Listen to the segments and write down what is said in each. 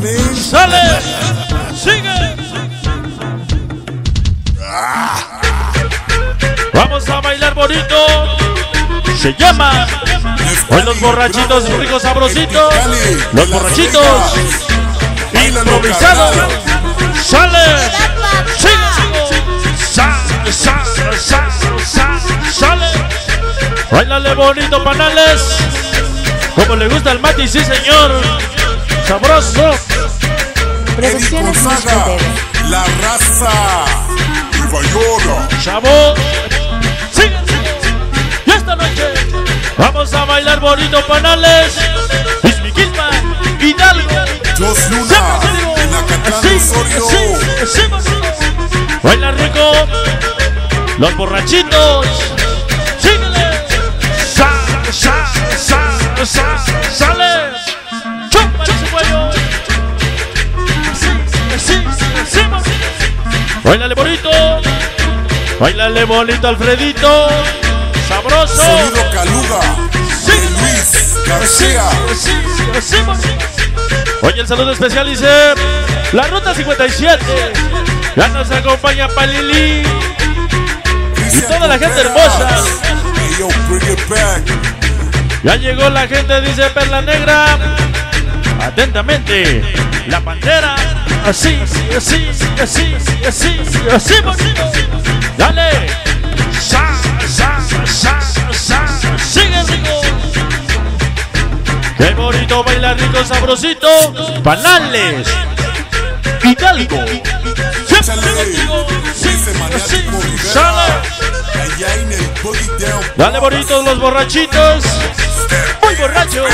¡Sale! ¡Sigue! Vamos a bailar bonito. Se llama Hoy los borrachitos ricos sabrositos. Los borrachitos improvisados. ¡Sale! ¡Sigue! ¡Sa, sa, sa, sa, ¡Sale! Bailale bonito, panales. Como le gusta al Mati, sí señor. Sabroso. Producciones. La raza. Nueva York. Chavo. Sigue, sigue. Y esta noche vamos a bailar bonito, panales. Es mi Quisma, Hidalgo. Jos Luna. En Acatlán, Osorio. Baila rico. Los borrachitos. Bailale bonito. Bailale bonito, Alfredito. Sabroso. Sonido Caluga. Sí. Luis García. Así. Oye, el saludo especial dice La Ruta 57. Ya nos acompaña Palili. Cristian toda la gente hermosa. Ya llegó la gente, dice Perla Negra. Atentamente, la pantera. Así, así, así, así, así, bonito. Dale. Sa, sa, sa, sa, sigue rico. Qué bonito baila rico, sabrosito. Panales. Hidalgo. Así. Dale bonitos los borrachitos. Muy borrachos.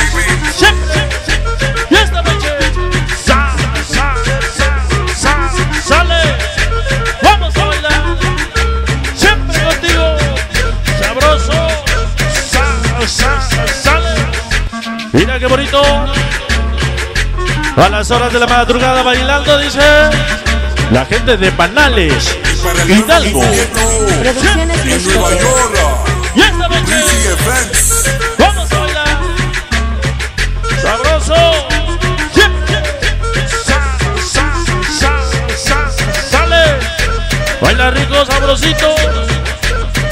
Bonito. A las horas de la madrugada bailando, dice. La gente de Panales. Hidalgo. Producciones Nueva. York. Y esta noche. Vamos a bailar. Sabroso. Siempre. Sa, sa, sa, sa, sale. Baila rico, sabrosito.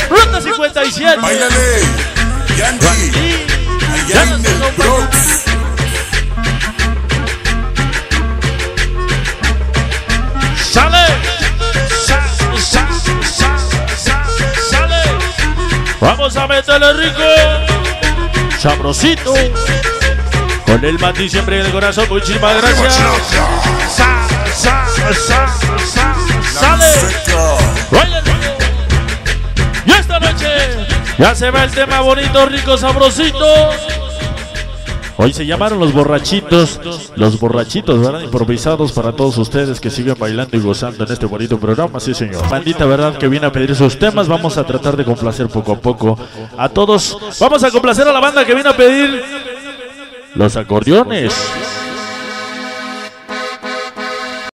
Ruta 57. Báilale. Yandy. Vamos a meterle rico. Sabrosito. Con el Mati siempre en el corazón. Muchísimas gracias. Sa, sa, sa, sale. Y esta noche ya se va el tema bonito, rico, sabrosito. Hoy se llamaron los borrachitos, los borrachitos, ¿verdad? Improvisados para todos ustedes que siguen bailando y gozando en este bonito programa, sí señor. Bandita, ¿verdad? Que viene a pedir sus temas, vamos a tratar de complacer poco a poco a todos. Vamos a complacer a la banda que viene a pedir los acordeones.